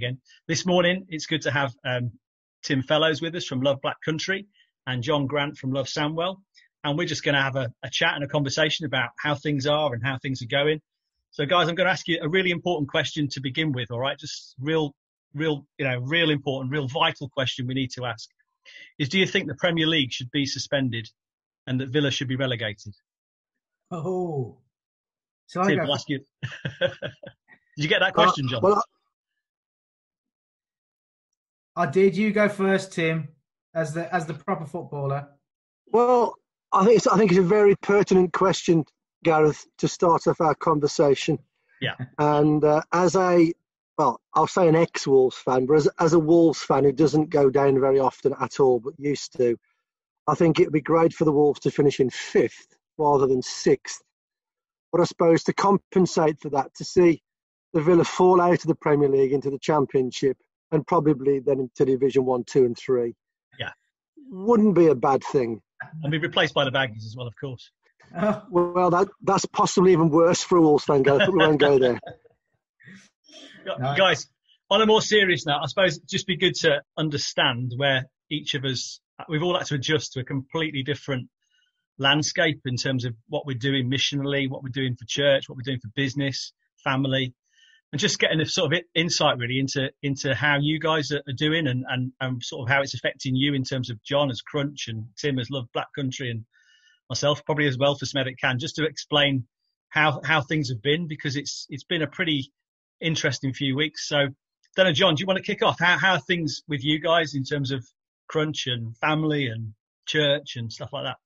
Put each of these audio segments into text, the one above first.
again. This morning, it's good to have um, Tim Fellows with us from Love Black Country and Jon Grant from Love Sandwell. And we're just going to have a, a chat and a conversation about how things are and how things are going. So, guys, I'm going to ask you a really important question to begin with. All right, just real, real, you know, real important, real vital question we need to ask is: Do you think the Premier League should be suspended and that Villa should be relegated? Oh, so Tim, I will ask you. Did you get that question, Jon? well, I did. You go first, Tim, as the as the proper footballer. Well, I think it's, I think it's a very pertinent question, Gareth, to start off our conversation. Yeah. And uh, as a well, I'll say an ex-Wolves fan, but as, as a Wolves fan who doesn't go down very often at all, but used to, I think it would be great for the Wolves to finish in fifth rather than sixth. But I suppose to compensate for that, to see the Villa fall out of the Premier League into the Championship and probably then into Division One, Two, and Three, yeah, wouldn't be a bad thing. And be replaced by the Baggies as well, of course. well, that that's possibly even worse for a Wolves fan. Go, we won't go there. Guys, on a more serious note, I suppose just be good to understand where each of us we've all had to adjust to a completely different landscape in terms of what we're doing missionally, what we're doing for church, what we're doing for business, family, and just getting a sort of insight really into into how you guys are, doing and, and and sort of how it's affecting you in terms of Jon as Crunch and Tim as Love Black Country and myself probably as well for Smethwick Can just to explain how how things have been because it's it's been a pretty interesting few weeks. So, don't know, Jon, do you want to kick off? How how things with you guys in terms of Crunch and family and church and stuff like that?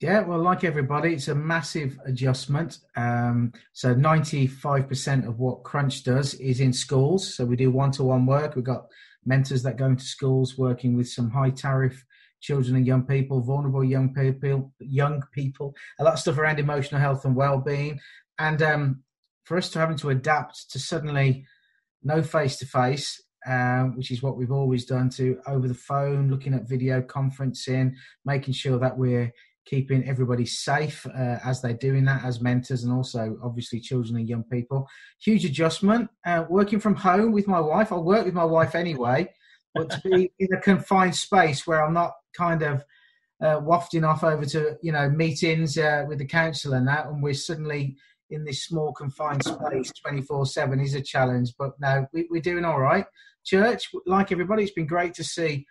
Yeah, well, like everybody, it's a massive adjustment. Um, so 95% of what Crunch does is in schools. So we do one-to-one work. We've got mentors that go into schools working with some high tariff children and young people, vulnerable young people, young people, a lot of stuff around emotional health and well-being. And um, for us to having to adapt to suddenly no face-to-face, um, which is what we've always done to over the phone, looking at video conferencing, making sure that we're keeping everybody safe uh, as they're doing that as mentors and also obviously children and young people. Huge adjustment. Uh, working from home with my wife. I work with my wife anyway, but to be in a confined space where I'm not kind of uh, wafting off over to you know meetings uh, with the council and that, and we're suddenly in this small confined space 24 7 is a challenge but no we, are doing all right church like everybody it's been great to see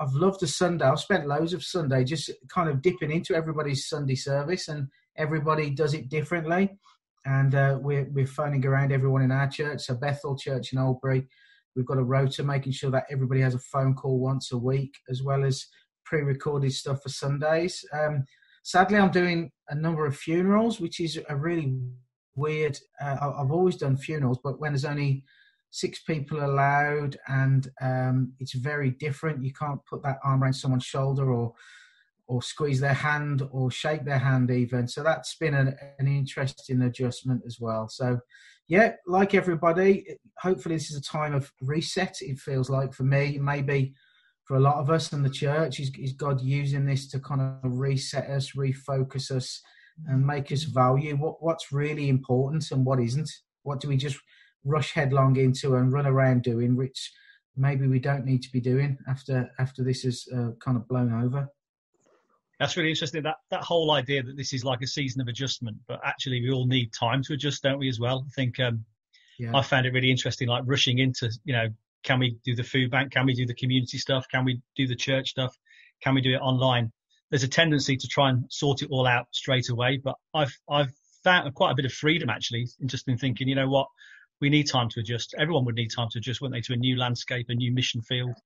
I've loved a Sunday. I've spent loads of Sunday just kind of dipping into everybody's Sunday service, and everybody does it differently. And uh, we're we're phoning around everyone in our church, so Bethel Church in Oldbury. We've got a rota making sure that everybody has a phone call once a week, as well as pre-recorded stuff for Sundays. Um, sadly, I'm doing a number of funerals, which is a really weird. Uh, I've always done funerals, but when there's only six people allowed, and um, it's very different. You can't put that arm around someone's shoulder or or squeeze their hand or shake their hand even. So that's been an, an interesting adjustment as well. So yeah, like everybody, hopefully this is a time of reset. It feels like for me, maybe for a lot of us in the church, is, is God using this to kind of reset us, refocus us, and make us value what what's really important and what isn't. What do we just rush headlong into and run around doing, which maybe we don't need to be doing after after this is uh, kind of blown over. That's really interesting. That that whole idea that this is like a season of adjustment, but actually we all need time to adjust, don't we? As well, I think um, yeah. I found it really interesting, like rushing into, you know, can we do the food bank? Can we do the community stuff? Can we do the church stuff? Can we do it online? There's a tendency to try and sort it all out straight away, but I've I've found quite a bit of freedom actually, just in thinking, you know what, we need time to adjust. Everyone would need time to adjust, wouldn't they, to a new landscape, a new mission field.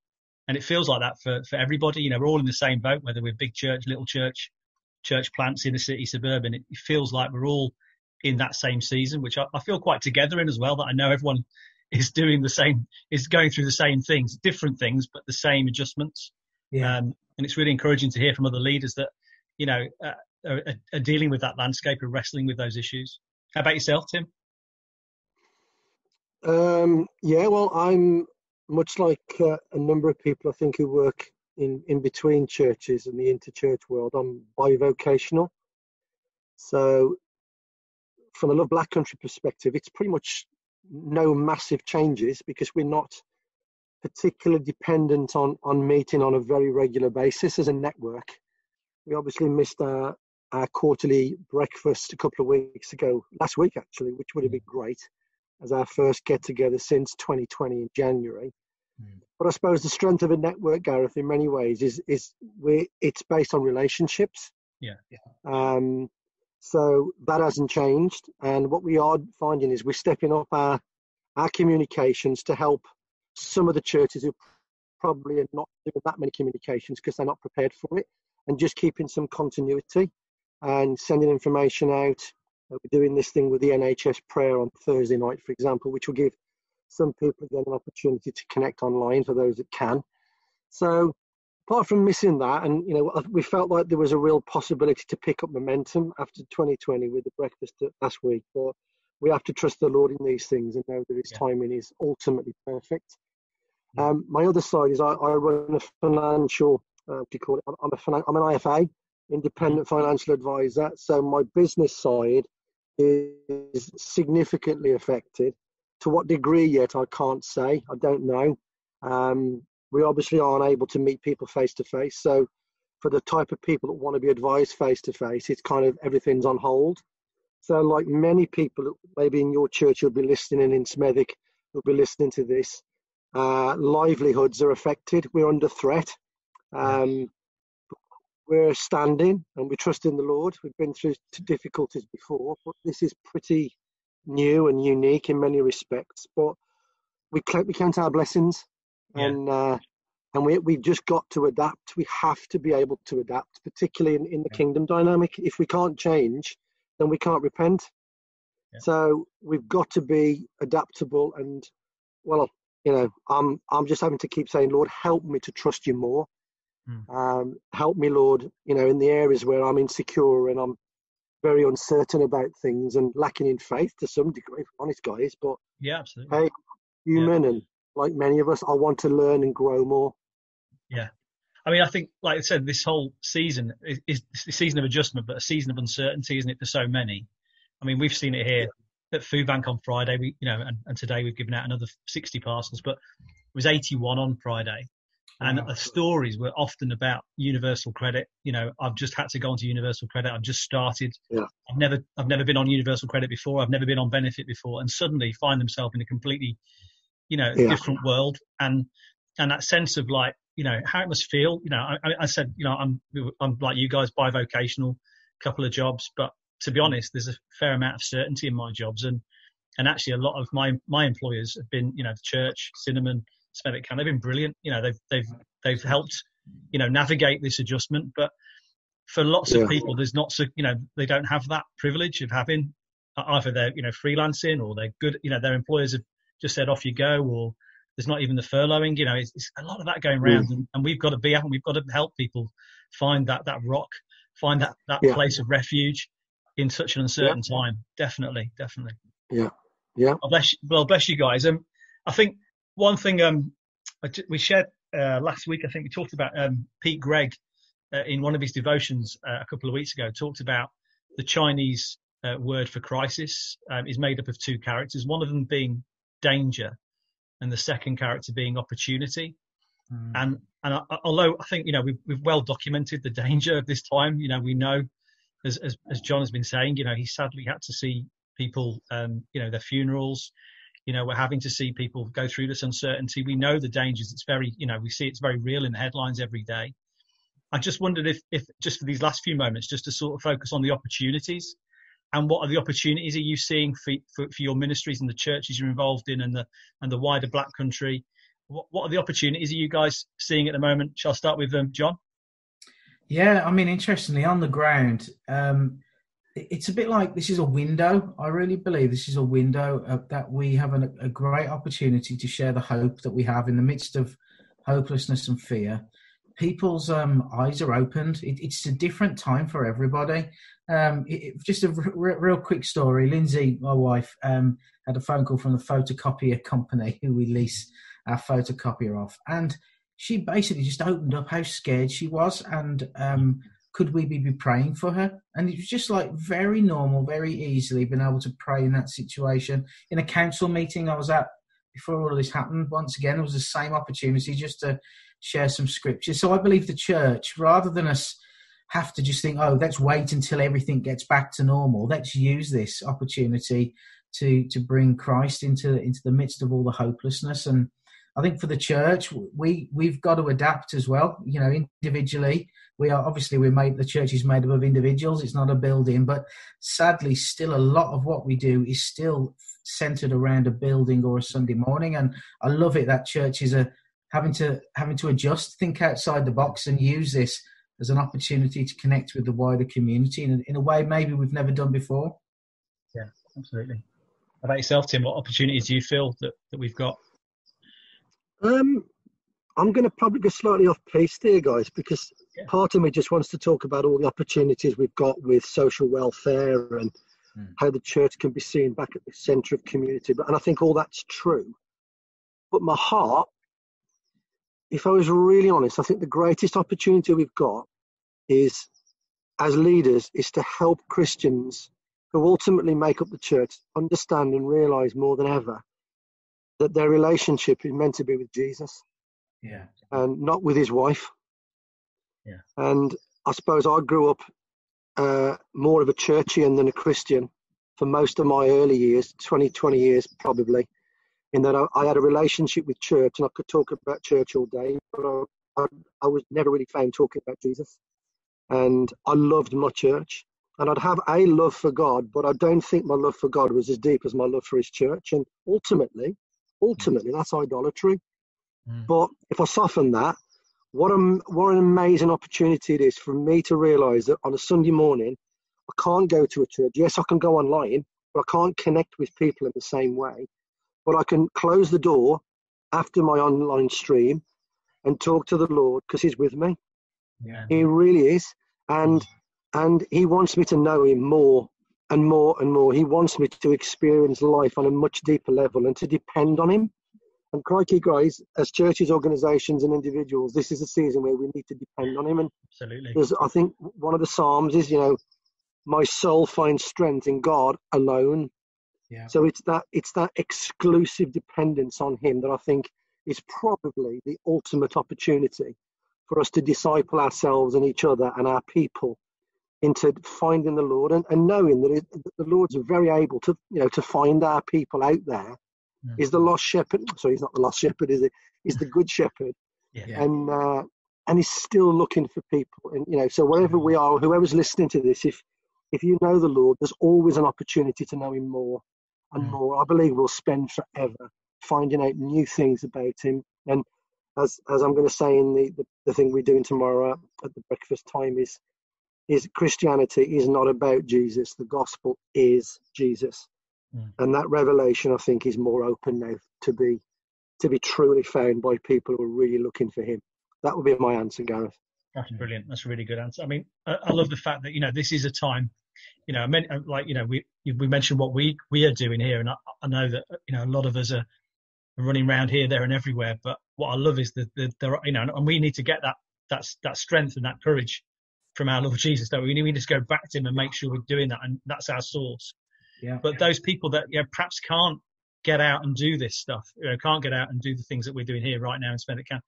And it feels like that for, for everybody. You know, we're all in the same boat, whether we're big church, little church, church plants, inner city, suburban. It, feels like we're all in that same season, which I, I, feel quite together in as well. That I know everyone is doing the same, is going through the same things, different things, but the same adjustments. Yeah. Um, and it's really encouraging to hear from other leaders that, you know, uh, are, are dealing with that landscape and wrestling with those issues. How about yourself, Tim? Um, yeah, well, I'm much like uh, a number of people I think who work in, in between churches and the interchurch world. I'm bivocational. So, from a Love Black Country perspective, it's pretty much no massive changes because we're not particularly dependent on, on meeting on a very regular basis as a network. We obviously missed our, our quarterly breakfast a couple of weeks ago, last week actually, which would have been great as our first get together since 2020 in January. Mm. But I suppose the strength of a network, Gareth, in many ways, is is we it's based on relationships. Yeah. Um, so that hasn't changed, and what we are finding is we're stepping up our our communications to help some of the churches who probably are not doing that many communications because they're not prepared for it, and just keeping some continuity and sending information out. We're doing this thing with the NHS prayer on Thursday night, for example, which will give some people get an opportunity to connect online for those that can. So apart from missing that, and you know, we felt like there was a real possibility to pick up momentum after 2020 with the breakfast last week. But we have to trust the Lord in these things and know that His yeah. timing is ultimately perfect. Yeah. Um, my other side is I, I run a financial, uh, what do you call it? I'm, a I'm an IFA, independent mm-hmm. financial advisor. So my business side is significantly affected to what degree yet, I can't say. I don't know. Um, we obviously aren't able to meet people face to face. So, for the type of people that want to be advised face to face, it's kind of everything's on hold. So, like many people, maybe in your church, you'll be listening in Smethwick, you'll be listening to this. Uh, livelihoods are affected. We're under threat. Um, we're standing and we trust in the Lord. We've been through difficulties before, but this is pretty new and unique in many respects. But we we count our blessings, yeah. and uh, and we we've just got to adapt. We have to be able to adapt, particularly in, in the yeah. kingdom dynamic. If we can't change, then we can't repent. Yeah. So we've got to be adaptable and well, you know, I'm I'm just having to keep saying, Lord, help me to trust you more. Mm. Um, help me, Lord, you know, in the areas where I'm insecure and I'm very uncertain about things and lacking in faith to some degree, honest guys. But yeah, absolutely. Hey, human yeah. and like many of us, I want to learn and grow more. Yeah. I mean, I think, like I said, this whole season is, is a season of adjustment, but a season of uncertainty, isn't it, for so many? I mean, we've seen it here at Food Bank on Friday. We, you know, and, and today we've given out another 60 parcels, but it was 81 on Friday and the stories were often about universal credit. You know i've just had to go onto universal credit. I've just started. Yeah. i've never i've never been on universal credit before. I've never been on benefit before. And suddenly find themselves in a completely you know yeah. different world. And and that sense of like you know how it must feel you know I, I said you know i'm i'm like you guys bivocational couple of jobs. But to be honest there's a fair amount of certainty in my jobs. And and actually a lot of my my employers have been you know the church cinnamon Smethwick Can. They've been brilliant. You know, they've they've they've helped you know navigate this adjustment. But for lots yeah. of people, there's not so you know they don't have that privilege of having either they're you know freelancing or they're good. You know, their employers have just said off you go, or there's not even the furloughing. You know, it's, it's a lot of that going around, mm. and, and, we've got to be out and we've got to help people find that that rock, find that that yeah. place of refuge in such an uncertain yeah. time. Definitely, definitely. Yeah, yeah. Well, bless, well, bless you guys. Um, I think one thing um, we shared uh, last week, I think we talked about um, Pete Greig uh, in one of his devotions uh, a couple of weeks ago, talked about the Chinese uh, word for crisis um, is made up of two characters, one of them being danger and the second character being opportunity. Mm. And and I, although I think you know we've, we've well documented the danger of this time, you know we know as, as, as Jon has been saying, you know he sadly had to see people, um, you know their funerals, you know, we're having to see people go through this uncertainty. We know the dangers. It's very, you know, we see it's very real in the headlines every day. I just wondered if, if just for these last few moments, just to sort of focus on the opportunities and what are the opportunities are you seeing for, for, for your ministries and the churches you're involved in and the, and the wider black country? What, what are the opportunities are you guys seeing at the moment? Shall I start with um, Jon? Yeah, I mean, interestingly, on the ground, um, it's a bit like this is a window. I really believe this is a window uh, that we have an, a great opportunity to share the hope that we have in the midst of hopelessness and fear. People's um, eyes are opened. It, it's a different time for everybody. Um, it, just a real quick story. Lindsay, my wife, um, had a phone call from the photocopier company who we lease our photocopier off, and she basically just opened up how scared she was and um, could we be praying for her? And it was just like very normal, very easily been able to pray in that situation. In a council meeting I was at before all of this happened, once again, it was the same opportunity just to share some scriptures. So I believe the church, rather than us have to just think, oh, let's wait until everything gets back to normal. Let's use this opportunity to to bring Christ into into the midst of all the hopelessness. And I think for the church, we we've got to adapt as well. You know, individually, we are obviously we made the church is made up of individuals. It's not a building, but sadly, still a lot of what we do is still centered around a building or a Sunday morning. And I love it that churches are having to having to adjust, think outside the box, and use this as an opportunity to connect with the wider community in, in a way maybe we've never done before. Yeah, absolutely. About yourself, Tim? What opportunities do you feel that, that we've got? Um, I'm going to probably go slightly off pace here, guys, because yeah. part of me just wants to talk about all the opportunities we've got with social welfare and mm. how the church can be seen back at the centre of community. But and I think all that's true. But my heart if I was really honest, I think the greatest opportunity we've got is, as leaders, is to help Christians who ultimately make up the church understand and realize more than ever that their relationship is meant to be with Jesus. Yeah. And not with his wife. Yeah. And I suppose I grew up uh, more of a churchian than a Christian for most of my early years, 20, 20 years probably in that I, I, had a relationship with church and I could talk about church all day, but I, I, I was never really found talking about Jesus. And I loved my church and I'd have a love for God, but I don't think my love for God was as deep as my love for his church. And ultimately, ultimately, that's idolatry. Mm. But if I soften that, what, a, what an amazing opportunity it is for me to realize that on a Sunday morning, I can't go to a church. Yes, I can go online, but I can't connect with people in the same way but I can close the door after my online stream and talk to the Lord because He's with me. Yeah. He really is, and and He wants me to know Him more and more and more. He wants me to experience life on a much deeper level and to depend on Him. And crikey, guys, as churches, organisations, and individuals, this is a season where we need to depend on Him. And absolutely, I think one of the psalms is, you know, my soul finds strength in God alone. Yeah. So it's that it's that exclusive dependence on him that I think is probably the ultimate opportunity for us to disciple ourselves and each other and our people into finding the Lord and, and knowing that, it, that the Lord's very able to you know to find our people out there. Mm. Is the lost shepherd? Sorry, he's not the lost shepherd, is it? He's the good shepherd, yeah. and uh, and he's still looking for people. And you know, so wherever we are, whoever's listening to this, if if you know the Lord, there's always an opportunity to know Him more and mm. more. I believe we'll spend forever finding out new things about him. And as as I'm going to say in the, the, the thing we're doing tomorrow at the breakfast time is is Christianity is not about Jesus. The gospel is Jesus. Mm. And that revelation I think is more open now to be to be truly found by people who are really looking for him. That would be my answer, Gareth. That's brilliant. That's a really good answer. I mean, I, I love the fact that, you know, this is a time you know, I mean, uh, like you know, we we mentioned what we we are doing here, and I, I know that you know a lot of us are running around here, there, and everywhere. But what I love is that the, the you know, and we need to get that that that strength and that courage from our Lord Jesus. Don't we? We need to go back to Him and make sure we're doing that, and that's our source. Yeah. But those people that you know, perhaps can't get out and do this stuff, you know, can't get out and do the things that we're doing here right now and spend it can.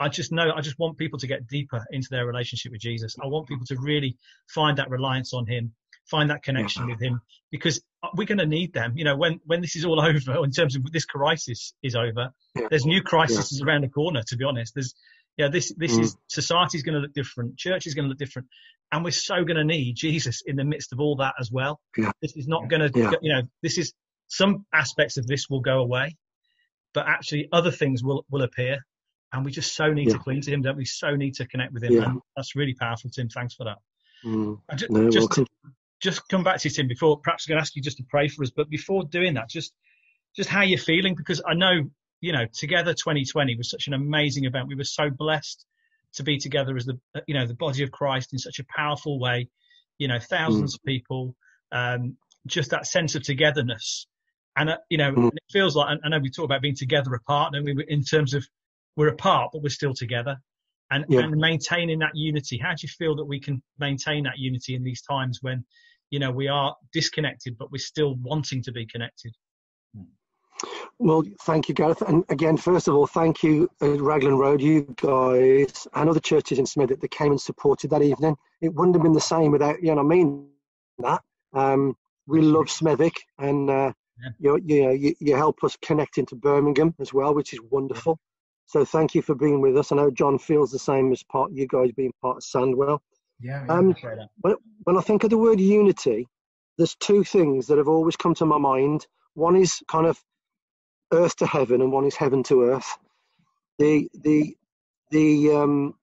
I just know I just want people to get deeper into their relationship with Jesus. I want people to really find that reliance on Him find that connection with him because we're going to need them. You know, when, when this is all over, in terms of this crisis is over, there's new crises yeah. around the corner, to be honest. There's, yeah, this, this mm. is, society's going to look different. Church is going to look different. And we're so going to need Jesus in the midst of all that as well. Yeah. This is not going to, yeah. you know, this is, some aspects of this will go away, but actually other things will, will appear. And we just so need to cling to him, don't we? So need to connect with him. And that's really powerful, Tim. Thanks for that. Mm. Just, no, just, just come back to you, Tim, before perhaps I'm going to ask you just to pray for us. But before doing that, just just how you're feeling, because I know, you know, Together 2020 was such an amazing event. We were so blessed to be together as the, you know, the body of Christ in such a powerful way. You know, thousands mm. of people, um, just that sense of togetherness. And, uh, you know, mm. it feels like, I know we talk about being together apart, and we were in terms of we're apart, but we're still together. and, yeah. and maintaining that unity. How do you feel that we can maintain that unity in these times when, you know, we are disconnected, but we're still wanting to be connected? Well, thank you, Gareth. And again, first of all, thank you, uh, Raglan Road, you guys, and other churches in Smethwick that came and supported that evening. It wouldn't have been the same without, you know, I mean that. Um, we love Smethwick, and uh, yeah. you, you, know, you, you help us connect into Birmingham as well, which is wonderful. So thank you for being with us. I know Jon feels the same as part you guys being part of Sandwell. Yeah. Um, when, when I think of the word unity, there's two things that have always come to my mind. One is kind of earth to heaven, and one is heaven to earth. The the the um,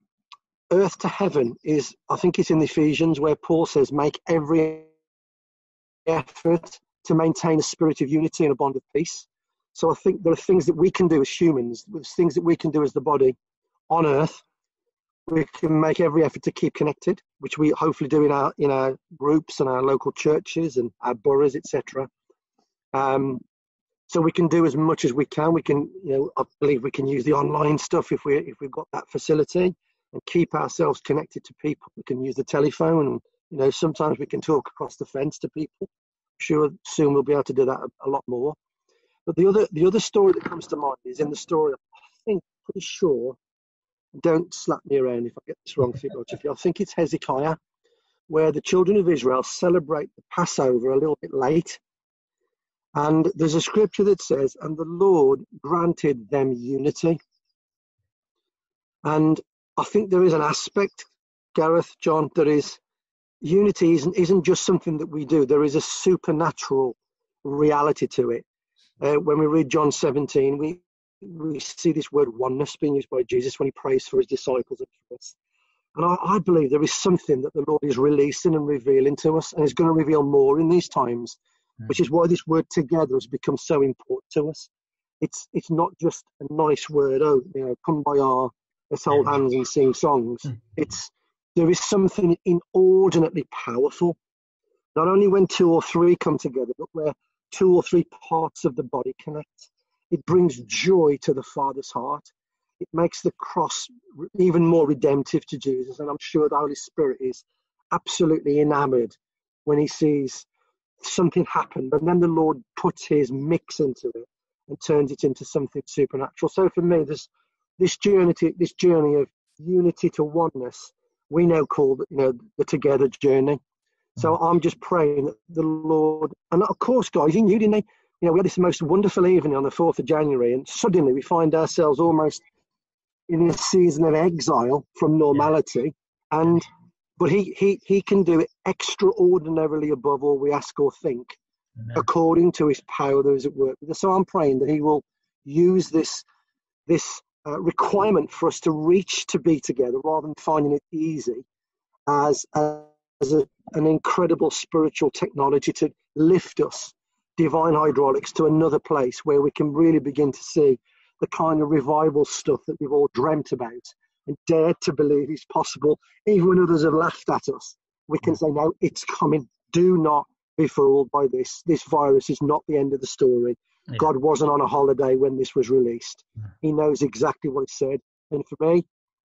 earth to heaven is, I think it's in the Ephesians where Paul says, "Make every effort to maintain a spirit of unity and a bond of peace." So I think there are things that we can do as humans, there's things that we can do as the body on earth. We can make every effort to keep connected, which we hopefully do in our in our groups and our local churches and our boroughs, etc. Um, so we can do as much as we can. We can, you know, I believe we can use the online stuff if we if we've got that facility and keep ourselves connected to people. We can use the telephone, and you know, sometimes we can talk across the fence to people. I'm sure, soon we'll be able to do that a, a lot more. But the other the other story that comes to mind is in the story. I think pretty sure. Don't slap me around if I get this wrong, figuratively. I think it's Hezekiah, where the children of Israel celebrate the Passover a little bit late. And there's a scripture that says, "And the Lord granted them unity." And I think there is an aspect, Gareth, Jon, there is unity isn't, isn't just something that we do. There is a supernatural reality to it. Uh, when we read John 17, we, we see this word oneness being used by Jesus when he prays for his disciples and for us. And I, I, believe there is something that the Lord is releasing and revealing to us, and is going to reveal more in these times, mm-hmm. which is why this word together has become so important to us. It's it's not just a nice word, oh, you know, come by our, let's hold hands and sing songs. Mm-hmm. It's there is something inordinately powerful, not only when two or three come together, but where two or three parts of the body connect. It brings joy to the Father's heart. It makes the cross even more redemptive to Jesus. And I'm sure the Holy Spirit is absolutely enamored when he sees something happen. But then the Lord puts his mix into it and turns it into something supernatural. So for me, this this journey, to, this journey of unity to oneness, we now call you know the together journey. So mm. I'm just praying that the Lord, and of course, guys, you knew, didn't they? You know, we had this most wonderful evening on the 4th of January, and suddenly we find ourselves almost in a season of exile from normality. And but he, he he can do it extraordinarily above all we ask or think, Amen. according to his power that is at work. So I'm praying that he will use this this uh, requirement for us to reach to be together rather than finding it easy as. Uh, as a, an incredible spiritual technology to lift us, divine hydraulics, to another place where we can really begin to see the kind of revival stuff that we've all dreamt about and dared to believe it's possible. Even when others have laughed at us, we can mm. say, no, it's coming. Do not be fooled by this. This virus is not the end of the story. Yeah. God wasn't on a holiday when this was released. Yeah. He knows exactly what he said. And for me,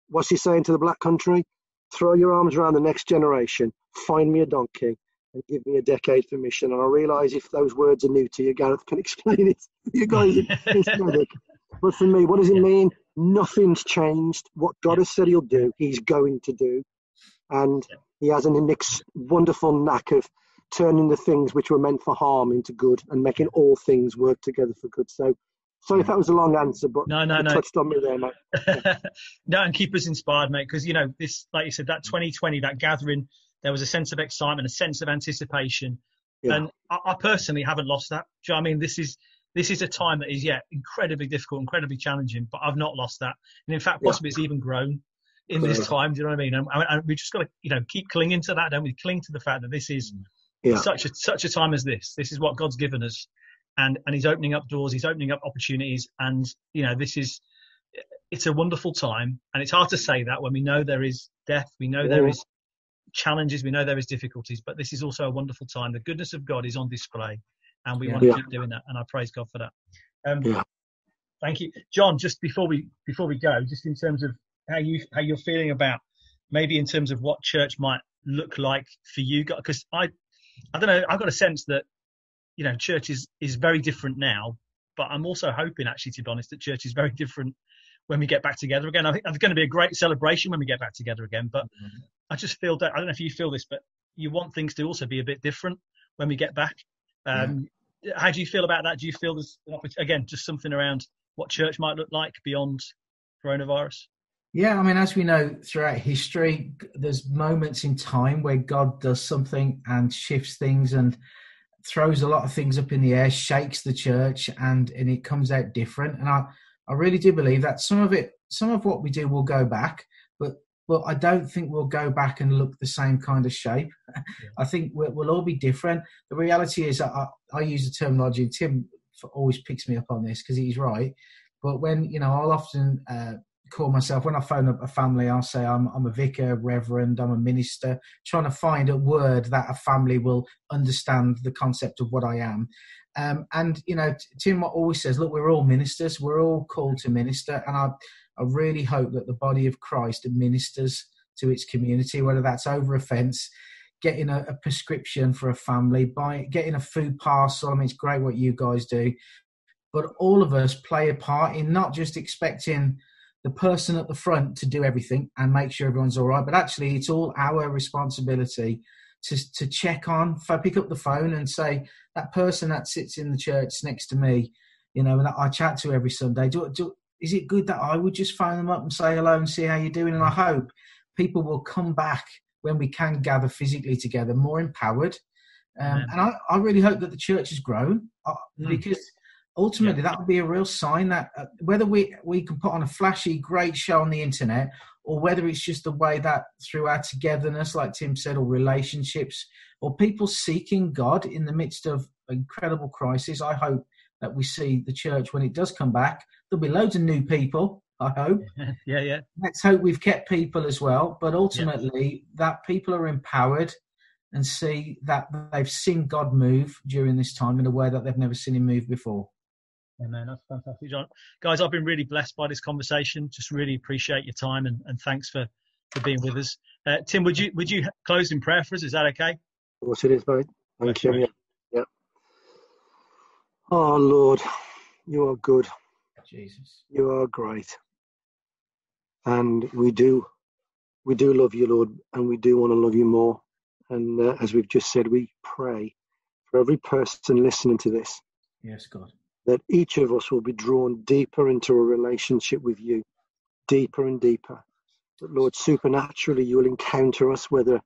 what's he saying to the black country? throw your arms around the next generation, find me a donkey, and give me a decade for mission. And I realise if those words are new to you, Gareth can explain it. You guys, it's But for me, what does it mean? Nothing's changed. What God has said He'll do, He's going to do, and He has an inex- wonderful knack of turning the things which were meant for harm into good and making all things work together for good. So Sorry if mm. that was a long answer, but no, no, no. touched on me there, mate. no, and keep us inspired, mate, because you know this, like you said, that 2020, that gathering, there was a sense of excitement, a sense of anticipation, yeah. and I, I, personally haven't lost that. Do you know I mean? This is this is a time that is yeah incredibly difficult, incredibly challenging, but I've not lost that, and in fact, possibly yeah. it's even grown in this time. Do you know what I mean? And, and we just got to you know keep clinging to that, don't we? Cling to the fact that this is yeah. such a such a time as this. This is what God's given us and and he's opening up doors, he's opening up opportunities, and you know this is it's a wonderful time, and it's hard to say that when we know there is death, we know yeah. there is challenges, we know there is difficulties, but this is also a wonderful time. The goodness of God is on display, and we yeah. want to keep doing that, and I praise God for that. Um, yeah. Thank you, Jon. Just before we before we go, just in terms of how you how you're feeling about maybe in terms of what church might look like for you guys, because I I don't know I've got a sense that you know church is is very different now but I'm also hoping actually to be honest that church is very different when we get back together again I think it's going to be a great celebration when we get back together again but mm-hmm. I just feel that I don't know if you feel this but you want things to also be a bit different when we get back um. How do you feel about that? Do you feel there's again just something around what church might look like beyond coronavirus? Yeah, I mean, as we know throughout history, there's moments in time where God does something and shifts things and throws a lot of things up in the air, shakes the church, and and it comes out different. And I I really do believe that some of it, some of what we do will go back, but I don't think we'll go back and look the same kind of shape. Yeah. I think we'll, we'll, all be different. The reality is, I, I use the terminology. Tim always picks me up on this because he's right. But when you know, I'll often uh, call myself when I phone up a family, I'll say I'm I'm a vicar, reverend, I'm a minister, trying to find a word that a family will understand the concept of what I am. Um, and you know, Tim always says, "Look, we're all ministers. We're all called to minister." And I, I really hope that the body of Christ ministers to its community, whether that's over a fence, getting a, a prescription for a family, by getting a food parcel. I mean, it's great what you guys do, but all of us play a part in not just expecting the person at the front to do everything and make sure everyone's all right. But actually, it's all our responsibility to to check on. Pick up the phone and say that person that sits in the church next to me, you know, and I chat to every Sunday, do, do is it good that I would just phone them up and say hello and see how you're doing? And I hope people will come back when we can gather physically together more empowered. Um, and I, I, really hope that the church has grown uh, mm. because ultimately yeah. that would be a real sign that uh, whether we we can put on a flashy great show on the internet or whether it's just the way that through our togetherness like tim said or relationships or people seeking god in the midst of incredible crisis i hope that we see the church when it does come back there'll be loads of new people i hope yeah yeah let's hope we've kept people as well but ultimately yeah. that people are empowered and see that they've seen god move during this time in a way that they've never seen him move before Amen. That's fantastic, Jon. Guys, I've been really blessed by this conversation. Just really appreciate your time and, and thanks for, for being with us. Uh, Tim, would you would you close in prayer for us? Is that okay? Of course it is, mate. Thank you. Oh Lord, you are good. Jesus. You are great. And we do we do love you, Lord, and we do want to love you more. And uh, as we've just said, we pray for every person listening to this. Yes, God that each of us will be drawn deeper into a relationship with you, deeper and deeper. That, Lord, supernaturally you will encounter us, whether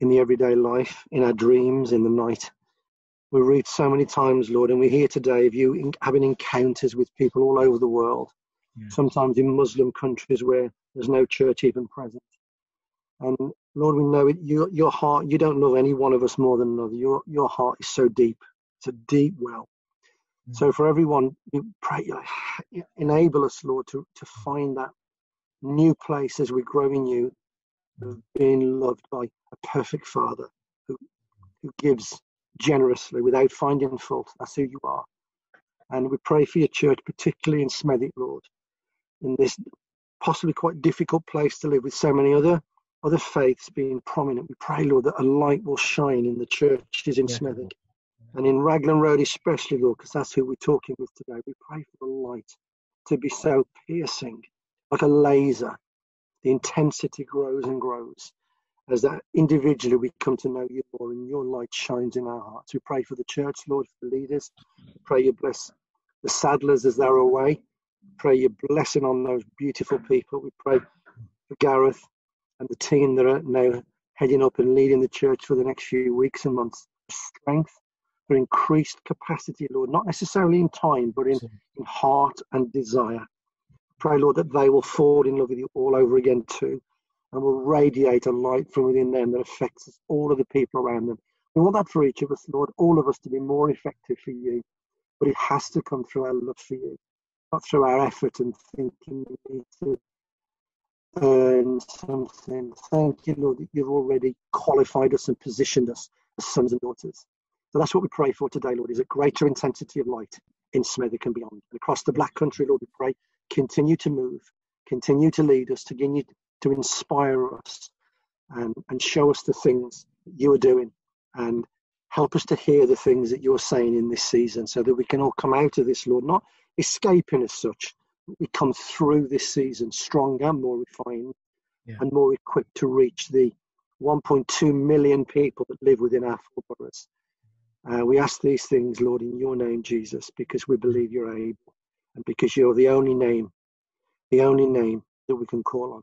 in the everyday life, in our dreams, in the night. We read so many times, Lord, and we hear today of you having encounters with people all over the world, sometimes in Muslim countries where there's no church even present. And Lord, we know it, you, your heart, you don't love any one of us more than another. Your, your heart is so deep. It's a deep well. Mm. So for everyone, we pray, enable us, Lord, to, to find that new place as we grow in you, of being loved by a perfect Father who, who gives generously without finding fault. That's who you are. And we pray for your church, particularly in Smethwick, Lord, in this possibly quite difficult place to live with so many other other faiths being prominent. We pray, Lord, that a light will shine in the churches in yeah. Smethwick and in Raglan Road, especially, Lord, because that's who we're talking with today, we pray for the light to be so piercing, like a laser. The intensity grows and grows as that individually we come to know you more and your light shines in our hearts. We pray for the church, Lord, for the leaders. We pray you bless the saddlers as they're away. We pray your blessing on those beautiful people. We pray for Gareth and the team that are now heading up and leading the church for the next few weeks and months. Strength for increased capacity, Lord, not necessarily in time, but in, in heart and desire. Pray, Lord, that they will fall in love with you all over again too, and will radiate a light from within them that affects us, all of the people around them. We want that for each of us, Lord, all of us to be more effective for you, but it has to come through our love for you, not through our effort and thinking we need to earn something. Thank you, Lord, that you've already qualified us and positioned us as sons and daughters. So that's what we pray for today, Lord, is a greater intensity of light in Smethwick and beyond. And across the Black Country, Lord, we pray, continue to move Continue to lead us, to continue to inspire us and, and show us the things that you are doing and help us to hear the things that you're saying in this season so that we can all come out of this, Lord, not escaping as such. We come through this season stronger, and more refined, yeah. and more equipped to reach the 1.2 million people that live within our four boroughs. Uh, we ask these things, Lord, in your name, Jesus, because we believe you're able and because you're the only name, the only name that we can call on.